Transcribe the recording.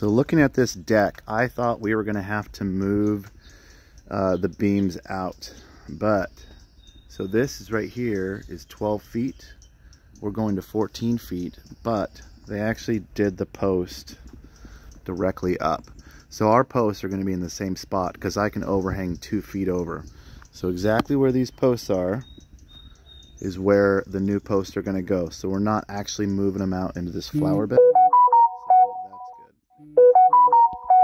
So looking at this deck, I thought we were gonna have to move uh, the beams out, but so this is right here is 12 feet. We're going to 14 feet, but they actually did the post directly up. So our posts are going to be in the same spot because I can overhang two feet over. So exactly where these posts are is where the new posts are going to go. So we're not actually moving them out into this hmm. flower bed.